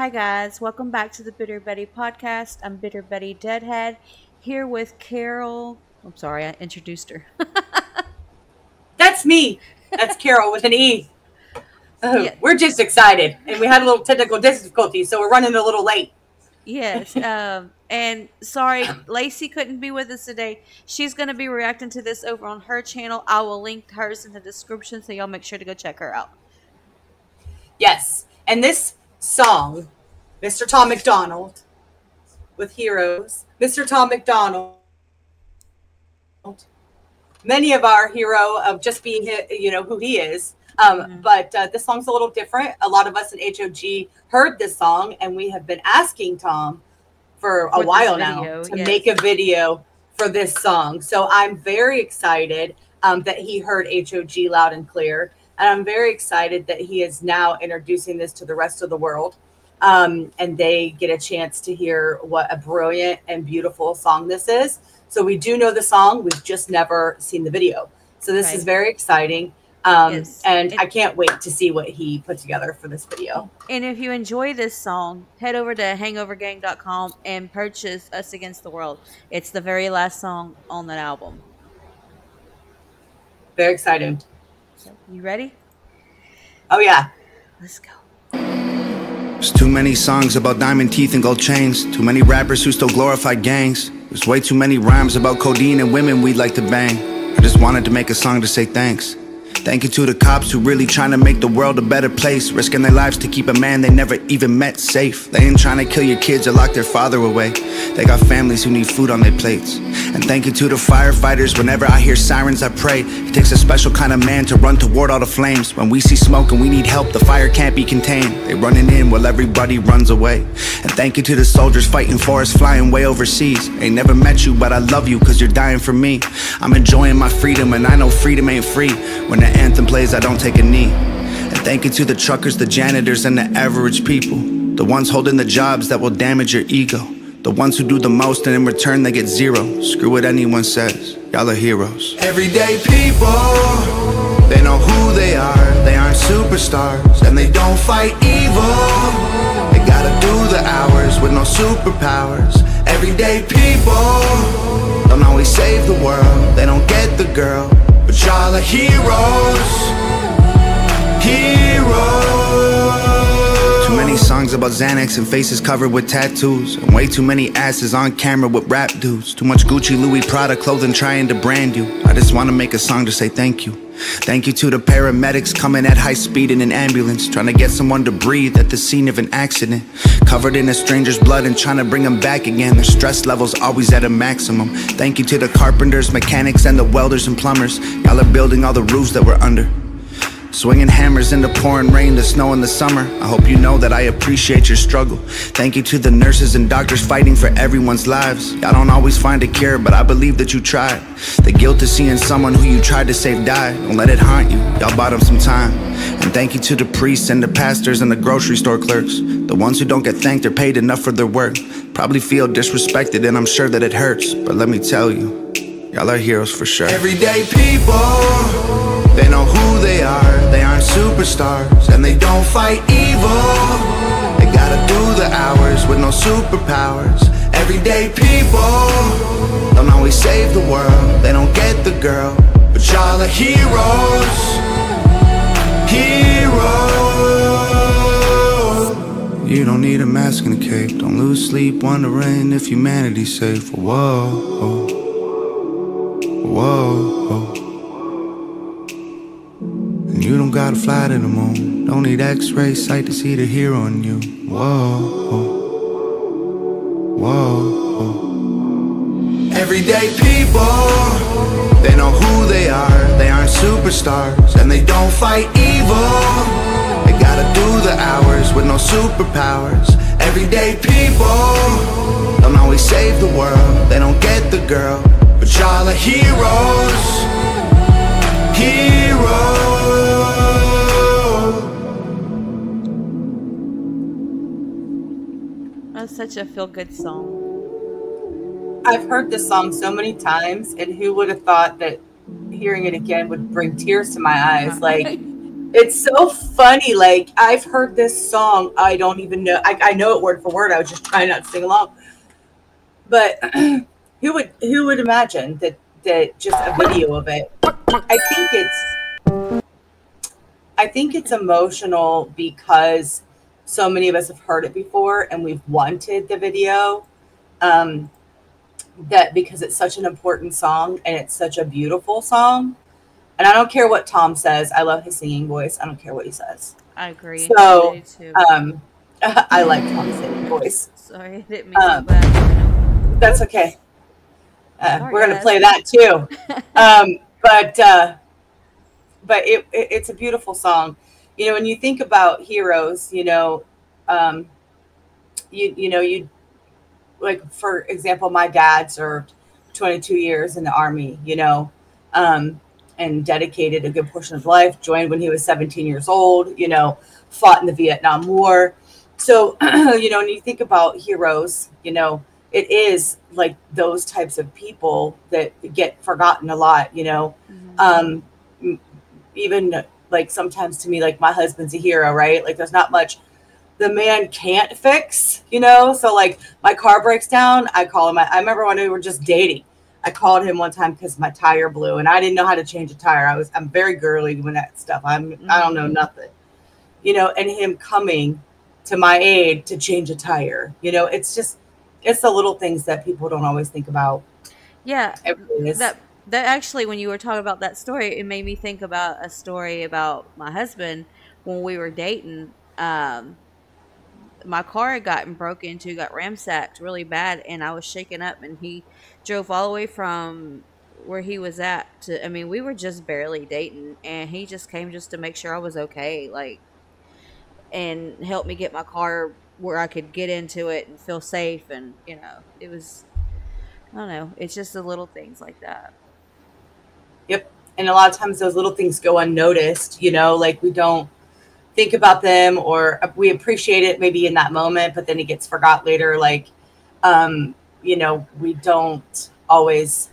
Hi, guys. Welcome back to the Bitter Betty podcast. I'm Bitter Betty Deadhead here with Carole. I'm sorry, I introduced her. That's me. That's Carole with an E. Oh, Yeah. We're just excited, and we had a little technical difficulty, so we're running a little late. yes. Um, and sorry, Lacey couldn't be with us today. She's going to be reacting to this over on her channel. I will link hers in the description, so y'all make sure to go check her out. Yes, and this song, Mr. Tom MacDonald, with Heroes, Mr. Tom MacDonald. Many of our hero of just being, you know, who he is. Um, Mhm. But uh, this song's a little different. A lot of us in HOG heard this song, and we have been asking Tom for a For this while video, now to yes. make a video for this song. So I'm very excited um, that he heard HOG loud and clear. And I'm very excited that he is now introducing this to the rest of the world. Um, and they get a chance to hear what a brilliant and beautiful song this is. So we do know the song, we've just never seen the video. So this Right. is very exciting. Um, Yes. And It- I can't wait to see what he put together for this video. And if you enjoy this song, head over to hangovergang.com and purchase Us Against the World. It's the very last song on that album. Very excited. So, you ready? Oh, yeah. Let's go. There's too many songs about diamond teeth and gold chains. Too many rappers who still glorify gangs. There's way too many rhymes about codeine and women we'd like to bang. I just wanted to make a song to say thanks. Thank you to the cops who really trying to make the world a better place, risking their lives to keep a man they never even met safe. They ain't trying to kill your kids or lock their father away. They got families who need food on their plates. And thank you to the firefighters. Whenever I hear sirens, I pray. It takes a special kind of man to run toward all the flames. When we see smoke and we need help, the fire can't be contained. They running in while everybody runs away. And thank you to the soldiers fighting for us, flying way overseas. Ain't never met you, but I love you cause you're dying for me. I'm enjoying my freedom and I know freedom ain't free. When the anthem plays, I don't take a knee. And thank you to the truckers, the janitors, and the average people. The ones holding the jobs that will damage your ego. The ones who do the most and in return they get zero. Screw what anyone says, y'all are heroes. Everyday people, they know who they are. They aren't superstars and they don't fight evil. They gotta do the hours with no superpowers. Everyday people don't always save the world. They don't get the girl, y'all heroes. Heroes. Too many songs about Xanax and faces covered with tattoos. And way too many asses on camera with rap dudes. Too much Gucci, Louis, Prada clothing trying to brand you. I just wanna make a song to say thank you. Thank you to the paramedics coming at high speed in an ambulance, trying to get someone to breathe at the scene of an accident. Covered in a stranger's blood and trying to bring them back again. Their stress levels always at a maximum. Thank you to the carpenters, mechanics, and the welders and plumbers. Y'all are building all the roofs that we're under. Swinging hammers in the pouring rain, the snow in the summer. I hope you know that I appreciate your struggle. Thank you to the nurses and doctors fighting for everyone's lives. Y'all don't always find a cure, but I believe that you tried. The guilt of seeing someone who you tried to save die. Don't let it haunt you. Y'all bought them some time. And thank you to the priests and the pastors and the grocery store clerks. The ones who don't get thanked or paid enough for their work. Probably feel disrespected, and I'm sure that it hurts. But let me tell you, y'all are heroes for sure. Everyday people. They know who they are, they aren't superstars, and they don't fight evil. They gotta do the hours with no superpowers. Everyday people don't always save the world, they don't get the girl, but y'all are heroes. Heroes. You don't need a mask and a cape, don't lose sleep wondering if humanity's safe. Whoa, whoa. Don't gotta fly to the moon. Don't need x-ray sight to see the hero in you. Whoa, whoa. Everyday people, they know who they are. They aren't superstars and they don't fight evil. They gotta do the hours with no superpowers. Everyday people don't always save the world. They don't get the girl, but y'all are heroes. Heroes. Such a feel good song. I've heard this song so many times, and who would have thought that hearing it again would bring tears to my eyes? Like, it's so funny. Like I've heard this song. I don't even know. I, I know it word for word. I was just trying not to sing along. But who would who would imagine that that just a video of it? I think it's I think it's emotional because so many of us have heard it before and we've wanted the video. Um, that because it's such an important song and it's such a beautiful song and I don't care what Tom says. I love his singing voice. I don't care what he says. I agree. So, um, I like Tom's singing voice. Sorry, I didn't mean um, to That's okay. Uh, we're gonna play that too. um, but uh, but it, it, it's a beautiful song. You know, when you think about heroes, you know, um, you you know you like for example, my dad served 22 years in the army. You know, um, and dedicated a good portion of life, joined when he was 17 years old, you know, fought in the Vietnam War. So, you know, when you think about heroes, you know, it is like those types of people that get forgotten a lot, you know. Mm-hmm. Um, even like sometimes to me, like my husband's a hero, right? Like there's not much the man can't fix, you know. So like my car breaks down, I call him. I, I remember when we were just dating I called him one time because my tire blew and I didn't know how to change a tire. I was I'm very girly when that stuff. I'm mm-hmm. I don't know mm-hmm. nothing. You know, and him coming to my aid to change a tire. You know, it's just it's the little things that people don't always think about. Yeah. That that actually when you were talking about that story, it made me think about a story about my husband when we were dating. Um, my car had gotten broken into, got ransacked really bad, and I was shaken up, and he drove all the way from where he was at to I mean, we were just barely dating and he just came just to make sure I was okay, like and help me get my car where I could get into it and feel safe and, you know, it was I don't know, it's just the little things like that. And a lot of times those little things go unnoticed, you know, like we don't think about them or we appreciate it maybe in that moment, but then it gets forgot later like um you know, we don't always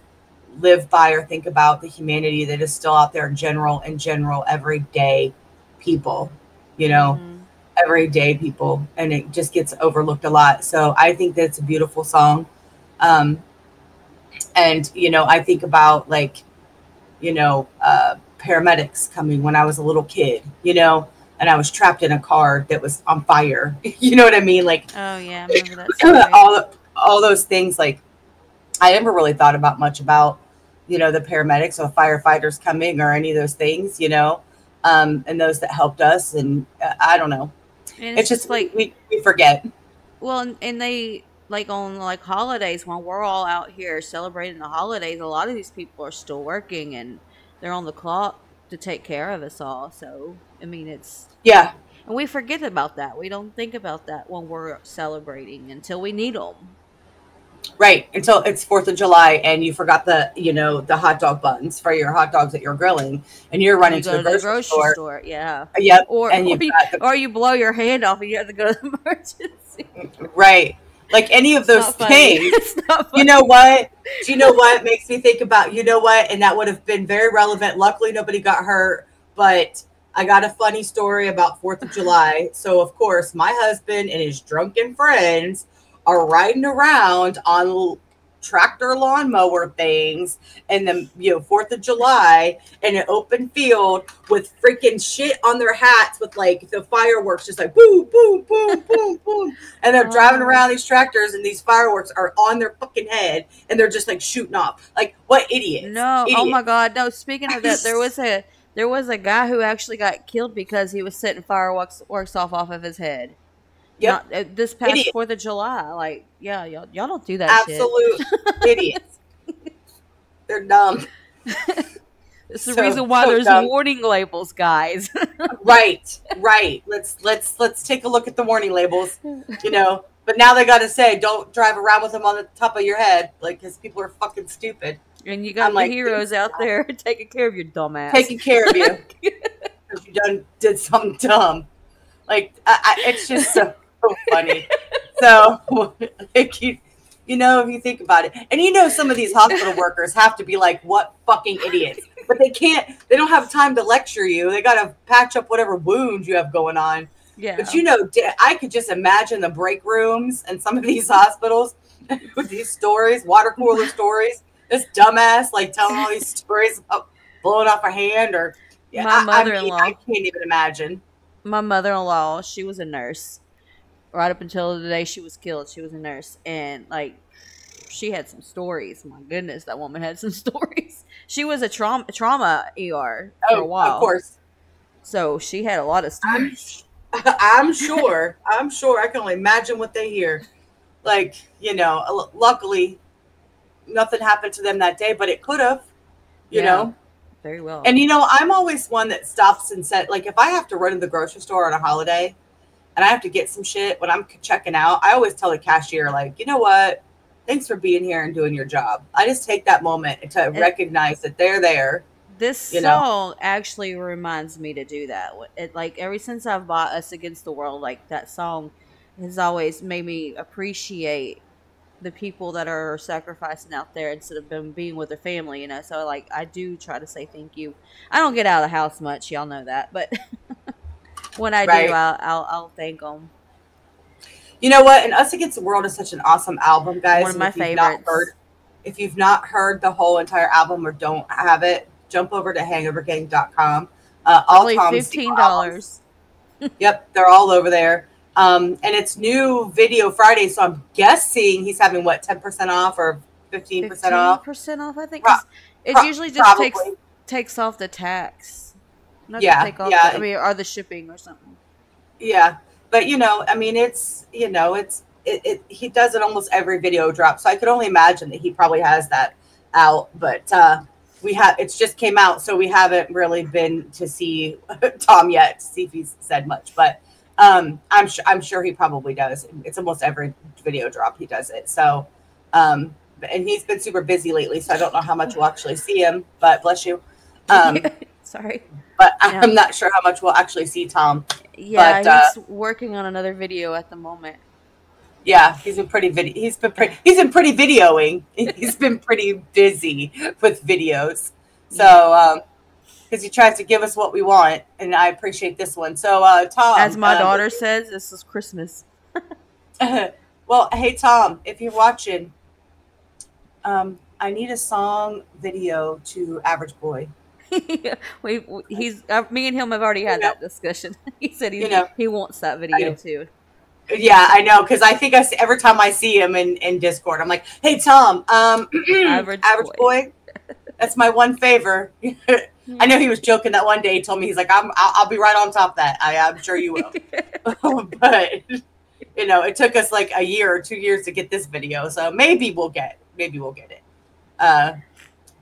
live by or think about the humanity that is still out there in general, in general, everyday people, you know, mm-hmm. everyday people. And it just gets overlooked a lot. So I think that's a beautiful song. Um, and, you know, I think about like, you know, uh, paramedics coming when I was a little kid, you know, and I was trapped in a car that was on fire. you know what I mean? Like, oh yeah, all all those things like I never really thought about much about, you know, the paramedics or firefighters coming or any of those things, you know, um, and those that helped us. And uh, I don't know. It's, it's just like we, we forget. Well, and they like on like holidays when we're all out here celebrating the holidays, a lot of these people are still working and they're on the clock to take care of us all. So, I mean, it's yeah. And we forget about that. We don't think about that when we're celebrating until we need them. Right. Until it's Fourth of July and you forgot the, you know, the hot dog buns for your hot dogs that you're grilling and you're running you to, the, grocery, grocery store. store. Yeah. Yep. Or, and or, you, the, or you blow your hand off and you have to go to the emergency. Right. Like any of those things. you know what? Do you know what makes me think about, you know what? And that would have been very relevant. Luckily, nobody got hurt, but I got a funny story about 4th of July. So, of course, my husband and his drunken friends are riding around on tractor lawnmower things and the you know Fourth of July in an open field with freaking shit on their hats with like the fireworks just like boom boom boom boom boom. And they're driving oh. around these tractors and these fireworks are on their fucking head and they're just like shooting off. Like what idiots. No. Oh my god. No speaking of that there was a there was a guy who actually got killed because he was setting fireworks works off off of his head Yep. Not, uh, this past Fourth of July, like, yeah, y'all, y'all don't do that. Absolute idiots. They're dumb. It's the so, reason why so there's dumb. warning labels, guys. right, right. Let's let's let's take a look at the warning labels. You know, but now they got to say, don't drive around with them on the top of your head, like because people are fucking stupid. And you got the like, heroes out there taking care of your dumb ass. Taking care of you because you done did something dumb. Like I, I, it's just so so funny. so, like, you, you know, if you think about it, and you know, some of these hospital workers have to be like, what fucking idiots. but they can't. They don't have time to lecture you. They got to patch up whatever wounds you have going on. Yeah. But you know, I could just imagine the break rooms and some of these hospitals with these stories, water cooler stories. This dumbass like telling all these stories about blowing off a hand or yeah, my mother-in-law. I, mean, I can't even imagine. My mother-in-law, she was a nurse. Right up until the day she was killed, she was a nurse, and like she had some stories. My goodness, that woman had some stories. She was a trauma trauma ER for oh, a while, of course. So she had a lot of stories. I'm, I'm sure. I'm sure. I can only imagine what they hear. Like you know, luckily, nothing happened to them that day, but it could have. You yeah, know, very well. And you know, I'm always one that stops and said, like, if I have to run to the grocery store on a holiday, and I have to get some shit when I'm checking out, I always tell the cashier, like, you know what? thanks for being here and doing your job. I just take that moment to recognize that they're there. This you song know? actually reminds me to do that. It, like ever since I've bought Us Against the World, like that song has always made me appreciate the people that are sacrificing out there instead of them being with their family, you know. So like I do try to say thank you. I don't get out of the house much, y'all know that, but when I right. do, I'll, I'll, I'll thank them. You know what? And Us Against the World is such an awesome album, guys. One of my favorites. Heard, if you've not heard the whole entire album or don't have it, jump over to hangovergang.com. Uh, all Only fifteen dollars. yep, they're all over there. Um, and it's new video Friday, so I'm guessing he's having what ten percent off or fifteen percent off. 15% off, I think. Pro- it usually just probably. takes takes off the tax. Not yeah, yeah. I mean, or the shipping or something. Yeah, but you know, I mean, it's you know, it's it, it, he does it almost every video drop, so I could only imagine that he probably has that out. But uh, we have it's just came out, so we haven't really been to see Tom yet to see if he's said much. But um, I'm sure I'm sure he probably does. It's almost every video drop he does it. So um, and he's been super busy lately, so I don't know how much we'll actually see him. But bless you. Um, Sorry but yeah. I'm not sure how much we'll actually see Tom. Yeah, but, he's uh, working on another video at the moment. Yeah, he's been pretty video. He's been pretty. He's been pretty videoing. he's been pretty busy with videos. So, um, because he tries to give us what we want, and I appreciate this one. So, uh, Tom, as my um, daughter says, this is Christmas. well, hey Tom, if you're watching, um, I need a song video to Average Boy. we he's uh, me and him have already had that discussion. he said he you know, he wants that video too. Yeah, I know because I think I see, every time I see him in, in Discord, I'm like, "Hey Tom, um, average, average boy. boy. that's my one favor." I know he was joking that one day. He told me he's like, "I'm I'll, I'll be right on top of that. I, I'm sure you will." but you know, it took us like a year or two years to get this video, so maybe we'll get maybe we'll get it. Uh,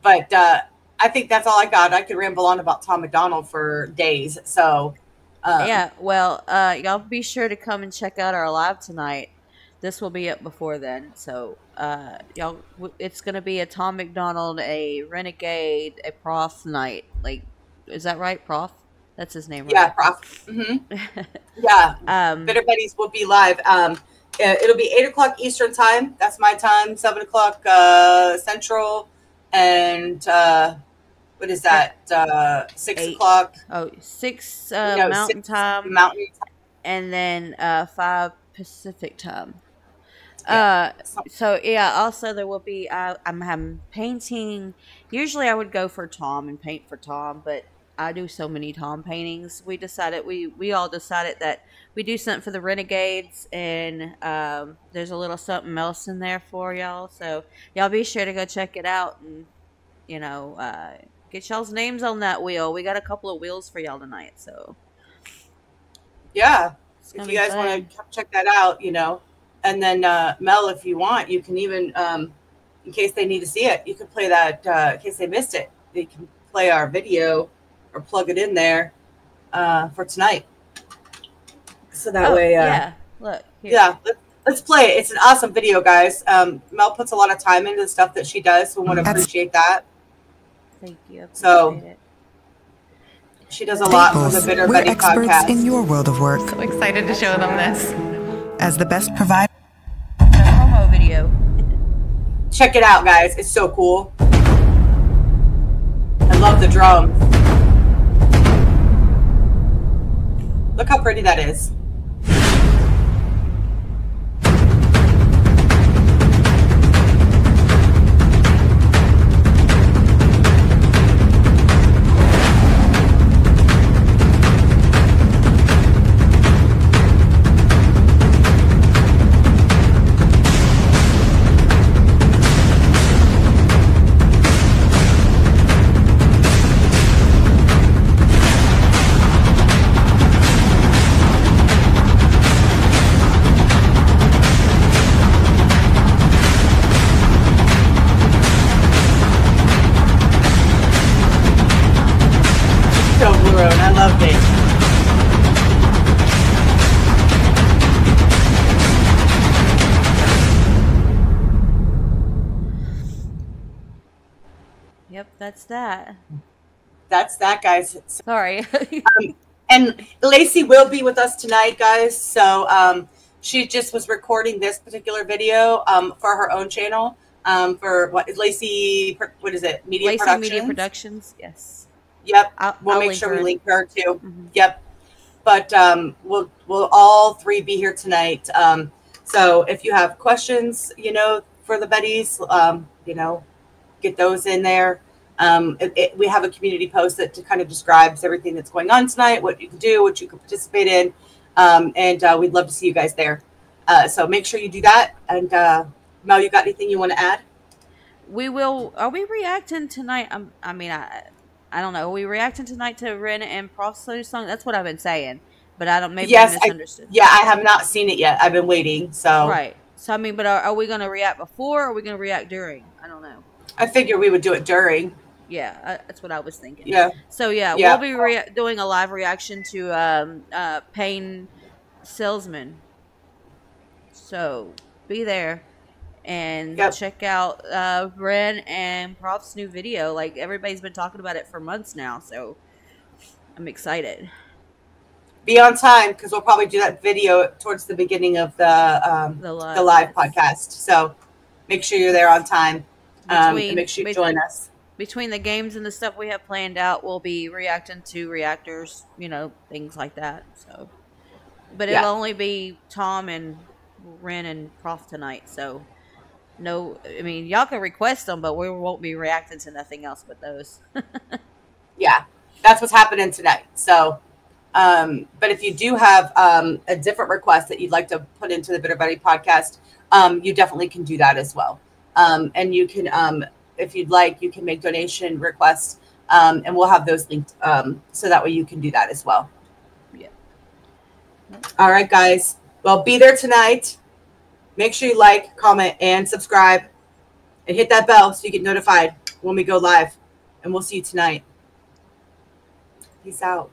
but uh, I think that's all I got. I could ramble on about Tom MacDonald for days. So, um, yeah. Well, uh, y'all be sure to come and check out our live tonight. This will be up before then. So, uh, y'all, it's going to be a Tom MacDonald, a Renegade, a Prof night. Like, is that right, Prof? That's his name, right? Yeah, Prof. Mm-hmm. yeah. Um, Bitter Buddies will be live. Um, uh, it'll be eight o'clock Eastern time. That's my time. Seven o'clock uh, Central, and uh, what is that? Uh, six Eight. o'clock. Oh, six uh, no, Mountain six Time. Mountain Time. And then uh, five Pacific Time. Yeah. Uh, so yeah. Also, there will be. Uh, I'm, I'm painting. Usually, I would go for Tom and paint for Tom, but I do so many Tom paintings. We decided we we all decided that we do something for the Renegades, and um, there's a little something else in there for y'all. So y'all be sure to go check it out, and you know, uh, Get y'all's names on that wheel. We got a couple of wheels for y'all tonight, so yeah. If you guys want to check that out, you know, and then uh, Mel, if you want, you can even, um, in case they need to see it, you can play that. Uh, in case they missed it, they can play our video or plug it in there uh, for tonight. So that oh, way, uh, yeah. Look, here. yeah. Let, let's play it. It's an awesome video, guys. Um, Mel puts a lot of time into the stuff that she does. So we want to appreciate that. Thank you. So it. she does a lot for the Bitter We're experts podcast. in your world of work. So excited to show them this. As the best provider. The promo video. Check it out, guys. It's so cool. I love the drum. Look how pretty that is. That. That's that, guys. Sorry. And Lacey will be with us tonight, guys. So um, she just was recording this particular video um, for her own channel. Um, for what is Lacey? What is it? Media Lacey Productions. Media Productions. Yes. Yep. I'll, We'll I'll make sure we link her too. Mhm. Yep. But um, we'll we'll all three be here tonight. Um, so if you have questions, you know, for the buddies, um, you know, get those in there. Um, it, it- we have a community post that kind of describes everything that's going on tonight, what you can do, what you can participate in, um, and uh, we'd love to see you guys there. Uh, so make sure you do that. And uh, Mel, you got anything you want to add? We will. Are we reacting tonight? Um, I mean, I, I don't know. Are we reacting tonight to Ren and Prof's song? That's what I've been saying, but I don't. Maybe Yes, I I- misunderstood. Yeah, I have not seen it yet. I've been waiting. So Right. So I mean, but are, are we going to react before? or Are we going to react during? I don't know. I figure we would do it during. Yeah, I, that's what I was thinking. Yeah. So yeah, Yeah. we'll be rea- doing a live reaction to um, uh, Pain Salesman. So be there and Yep. check out uh, Ren and Prof's new video. Like everybody's been talking about it for months now, so I'm excited. be on time because we'll probably do that video towards the beginning of the um, The live, the live podcast. So make sure you're there on time. Um, and make sure you bet- join us. Between the games and the stuff we have planned out, we'll be reacting to reactors, you know, things like that. So, but Yeah. it'll only be Tom and Ren and Prof tonight. So, no, I mean, y'all can request them, but we won't be reacting to nothing else but those. Yeah, that's what's happening tonight. So, um, but if you do have um, a different request that you'd like to put into the Bitter Betty podcast, um, you definitely can do that as well. Um, and you can, um, if you'd like, you can make donation requests, um, and we'll have those linked um, so that way you can do that as well. Yeah. All right, guys. Well, be there tonight. Make sure you like, comment, and subscribe, and hit that bell so you get notified when we go live. And we'll see you tonight. Peace out.